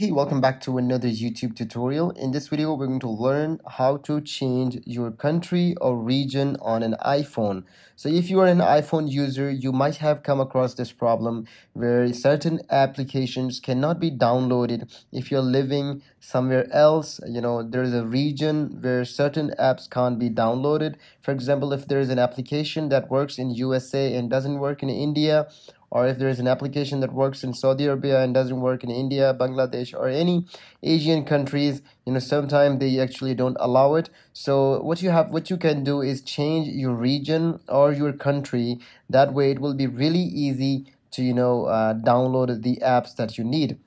Hey, welcome back to another YouTube tutorial. In this video, we're going to learn how to change your country or region on an iPhone. So if you are an iPhone user, you might have come across this problem where certain applications cannot be downloaded if you're living somewhere else. You know, there's a region where certain apps can't be downloaded. For example, if there's an application that works in USA and doesn't work in India, or if there is an application that works in Saudi Arabia and doesn't work in India, Bangladesh, or any Asian countries, you know, sometimes they actually don't allow it. So what you have, what you can do is change your region or your country. That way, it will be really easy to you know uh, download the apps that you need.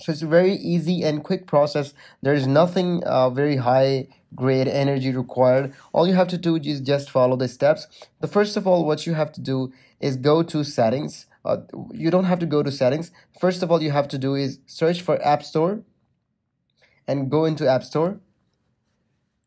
So it's a very easy and quick process. There is nothing uh, very high grade energy required. All you have to do is just follow the steps. The first of all, what you have to do is go to settings uh, you don't have to go to settings. First of all you have to do is search for app store and go into app store.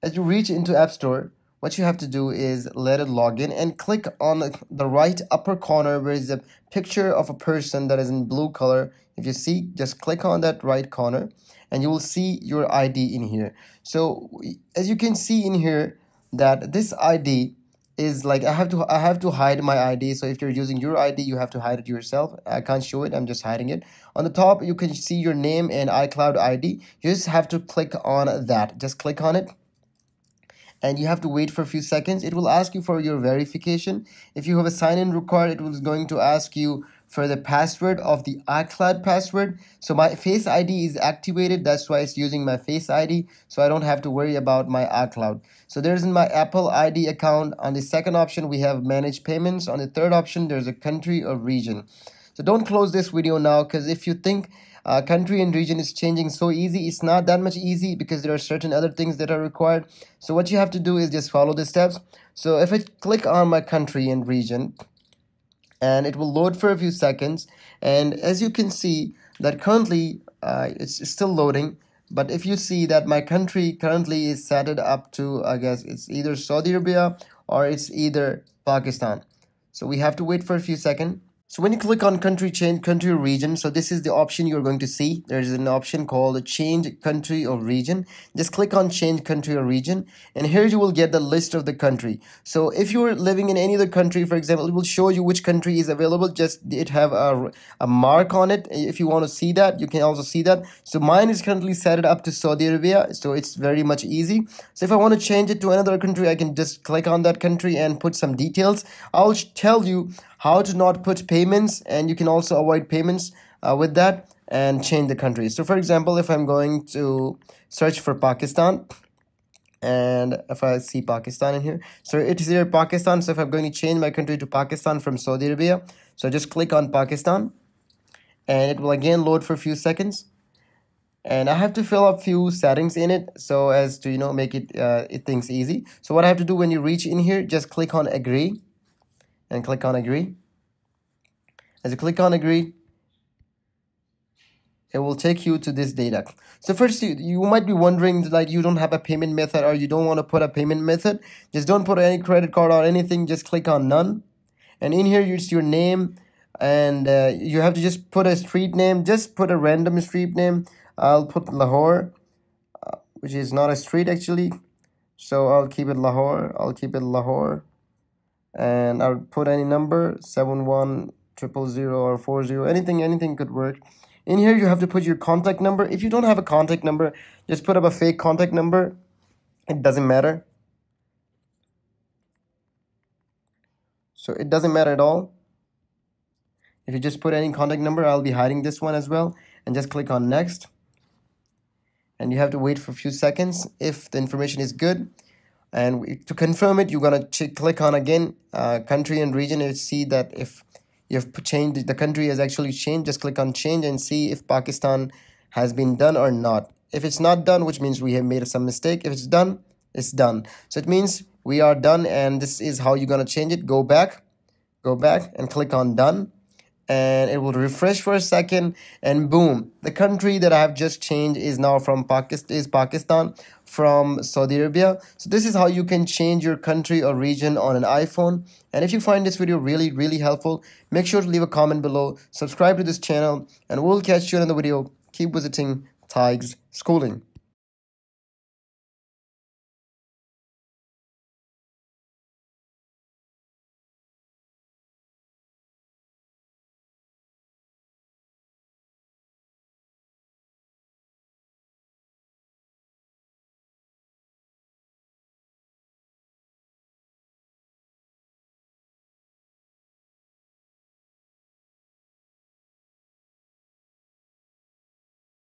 As you reach into app store what you have to do is let it log in and click on the right upper corner where is a picture of a person that is in blue color. If you see just click on that right corner and you will see your id in here. So as you can see in here that this id is like I have to I have to hide my ID. So if you're using your ID, you have to hide it yourself. I can't show it. I'm just hiding it. On the top, you can see your name and iCloud ID. You just have to click on that. Just click on it. And you have to wait for a few seconds. It will ask you for your verification. If you have a sign-in required, it was going to ask you for the password of the iCloud password. So my Face ID is activated. That's why it's using my Face ID. So I don't have to worry about my iCloud. So there's in my Apple ID account. On the second option, we have manage payments. On the third option, there's a country or region. So don't close this video now because if you think uh, country and region is changing so easy, it's not that much easy because there are certain other things that are required. So what you have to do is just follow the steps. So if I click on my country and region, and it will load for a few seconds. And as you can see that currently uh, it's still loading. But if you see that my country currently is set it up to I guess it's either Saudi Arabia or it's either Pakistan. So we have to wait for a few seconds so when you click on country change country or region, so this is the option you're going to see. There's an option called change country or region. Just click on change country or region and here you will get the list of the country. So if you're living in any other country, for example, it will show you which country is available. Just it have a, a mark on it. If you want to see that, you can also see that. So mine is currently set it up to Saudi Arabia. So it's very much easy. So if I want to change it to another country, I can just click on that country and put some details. I'll tell you how to not put payments and you can also avoid payments uh, with that and change the country. So for example if i'm going to search for pakistan and if i see pakistan in here so it is here pakistan. So if i'm going to change my country to pakistan from saudi arabia so just click on pakistan and it will again load for a few seconds. And I have to fill up few settings in it so as to you know make it uh, it things easy. So what I have to do when you reach in here just click on agree and click on agree. As you click on agree, it will take you to this data. So first, you, you might be wondering like you don't have a payment method or you don't want to put a payment method. Just don't put any credit card or anything. Just click on none. And in here, it's your name and uh, you have to just put a street name. Just put a random street name. I'll put Lahore, uh, which is not a street actually. So I'll keep it Lahore. I'll keep it Lahore and I'll put any number seven one triple zero or four zero anything anything could work. In here you have to put your contact number. If you don't have a contact number just put up a fake contact number. It doesn't matter. So it doesn't matter at all. If you just put any contact number I'll be hiding this one as well. And just click on next. And you have to wait for a few seconds if the information is good. And to confirm it you're gonna click on again uh, country and region and see that if you've changed the country has actually changed. Just click on change and see if Pakistan has been done or not. If it's not done which means we have made some mistake. If it's done it's done. So it means we are done and this is how you're gonna change it. Go back go back and click on done and it will refresh for a second and boom the country that i have just changed is now from pakistan is pakistan from saudi arabia. So this is how you can change your country or region on an iphone. And if you find this video really really helpful make sure to leave a comment below subscribe to this channel and we'll catch you in the video. Keep visiting Tig's Schooling.